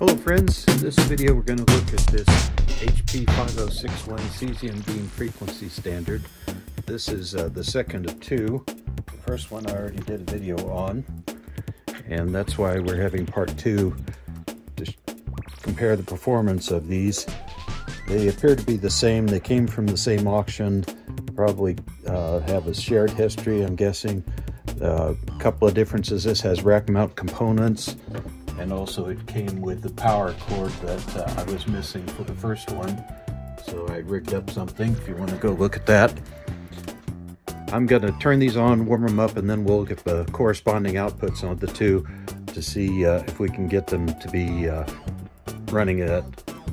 Hello friends, in this video we're going to look at this HP5061 cesium beam frequency standard. This is uh, the second of two. The first one I already did a video on, and that's why we're having part two to compare the performance of these. They appear to be the same, they came from the same auction, probably uh, have a shared history I'm guessing. A uh, couple of differences, this has rack mount components, and also it came with the power cord that uh, I was missing for the first one. So I rigged up something if you want to go look at that. I'm going to turn these on, warm them up, and then we'll get the corresponding outputs on the two to see uh, if we can get them to be uh, running at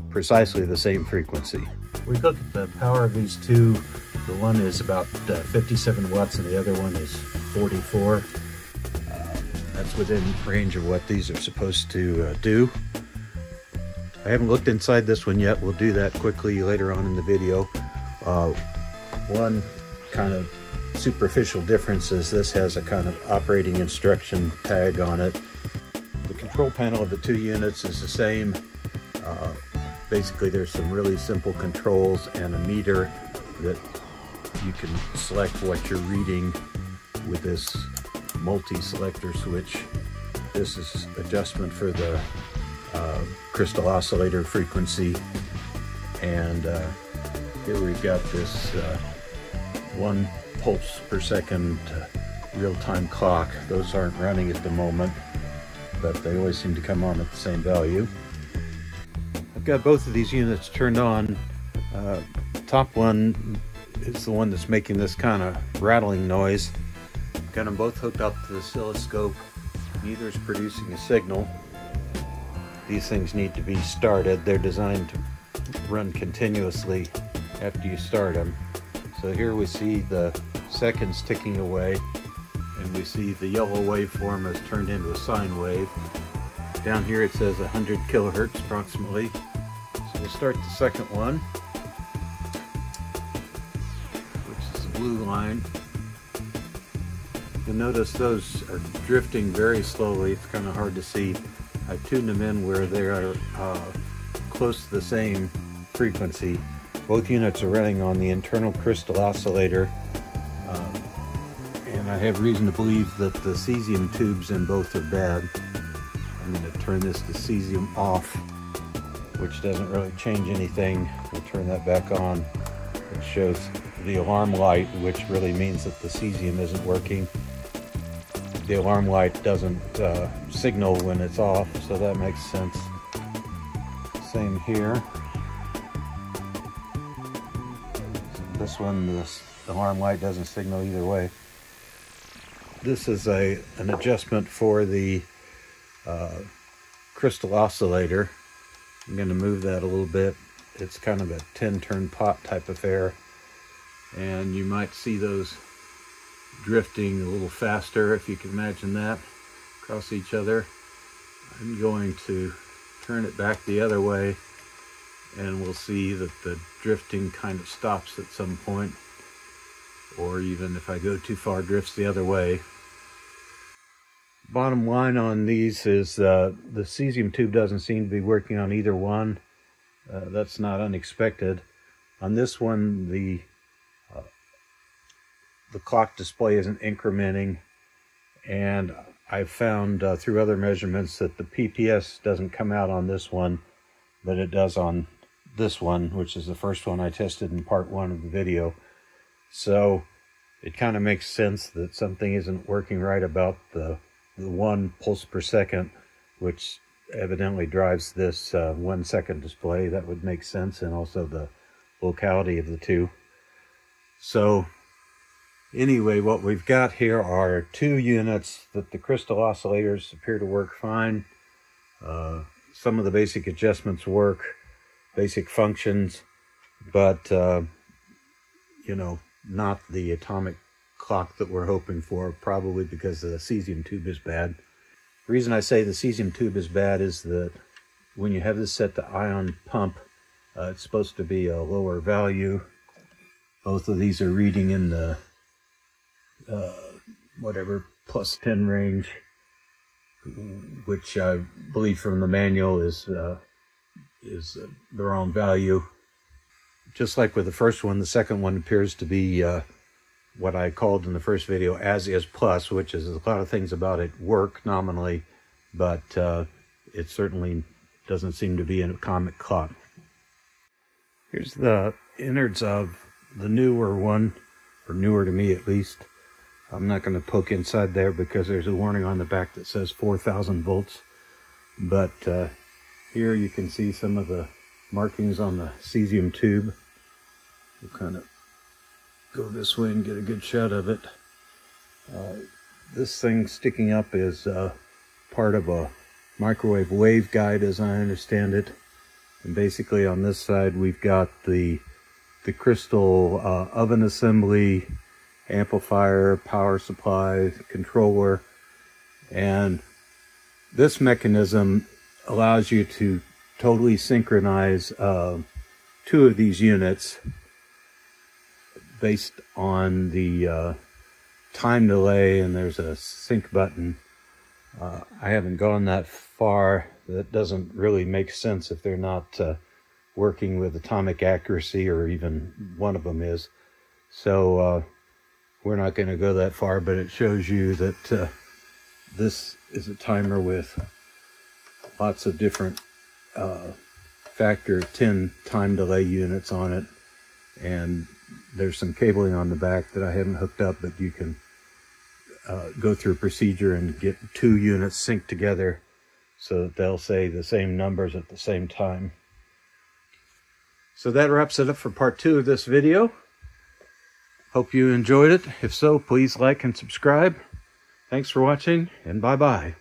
precisely the same frequency. We look at the power of these two. The one is about uh, 57 watts and the other one is 44. That's within range of what these are supposed to uh, do. I haven't looked inside this one yet. We'll do that quickly later on in the video. Uh, one kind of superficial difference is this has a kind of operating instruction tag on it. The control panel of the two units is the same. Uh, basically, there's some really simple controls and a meter that you can select what you're reading with this multi-selector switch. This is adjustment for the uh, crystal oscillator frequency. And uh, here we've got this uh, one pulse per second uh, real-time clock. Those aren't running at the moment, but they always seem to come on at the same value. I've got both of these units turned on. Uh, top one is the one that's making this kind of rattling noise. Got them both hooked up to the oscilloscope. Neither is producing a signal. These things need to be started. They're designed to run continuously after you start them. So here we see the seconds ticking away and we see the yellow waveform has turned into a sine wave. Down here it says 100 kilohertz approximately. So we'll start the second one, which is the blue line. You'll notice those are drifting very slowly. It's kind of hard to see. I tuned them in where they are uh, close to the same frequency. Both units are running on the internal crystal oscillator. Um, and I have reason to believe that the cesium tubes in both are bad. I'm going to turn this to cesium off, which doesn't really change anything. We'll turn that back on. It shows the alarm light, which really means that the cesium isn't working the alarm light doesn't uh, signal when it's off, so that makes sense. Same here. This one, this alarm light doesn't signal either way. This is a an adjustment for the uh, crystal oscillator. I'm going to move that a little bit. It's kind of a 10 turn pot type affair. And you might see those drifting a little faster, if you can imagine that, across each other. I'm going to turn it back the other way and we'll see that the drifting kind of stops at some point or even if I go too far drifts the other way. Bottom line on these is uh, the cesium tube doesn't seem to be working on either one. Uh, that's not unexpected. On this one, the the clock display isn't incrementing. And I've found uh, through other measurements that the PPS doesn't come out on this one but it does on this one which is the first one I tested in part one of the video. So it kind of makes sense that something isn't working right about the, the one pulse per second which evidently drives this uh, one second display. That would make sense and also the locality of the two. So Anyway, what we've got here are two units that the crystal oscillators appear to work fine. Uh, some of the basic adjustments work, basic functions, but, uh, you know, not the atomic clock that we're hoping for, probably because the cesium tube is bad. The reason I say the cesium tube is bad is that when you have this set to ion pump, uh, it's supposed to be a lower value. Both of these are reading in the uh, whatever plus 10 range. which I believe from the manual is uh, is uh, the wrong value. Just like with the first one, the second one appears to be uh, what I called in the first video as is plus, which is a lot of things about it work nominally, but uh, it certainly doesn't seem to be an atomic clock. Here's the innards of the newer one, or newer to me at least. I'm not going to poke inside there because there's a warning on the back that says 4,000 volts. But uh, here you can see some of the markings on the cesium tube. We'll kind of go this way and get a good shot of it. Uh, this thing sticking up is uh, part of a microwave waveguide as I understand it. And basically on this side we've got the the crystal uh, oven assembly amplifier, power supply, controller, and this mechanism allows you to totally synchronize uh, two of these units based on the uh, time delay and there's a sync button. Uh, I haven't gone that far. That doesn't really make sense if they're not uh, working with atomic accuracy or even one of them is. So uh, we're not going to go that far, but it shows you that uh, this is a timer with lots of different uh, factor 10 time delay units on it. And there's some cabling on the back that I haven't hooked up, but you can uh, go through a procedure and get two units synced together so that they'll say the same numbers at the same time. So that wraps it up for part two of this video. Hope you enjoyed it. If so, please like and subscribe. Thanks for watching, and bye-bye.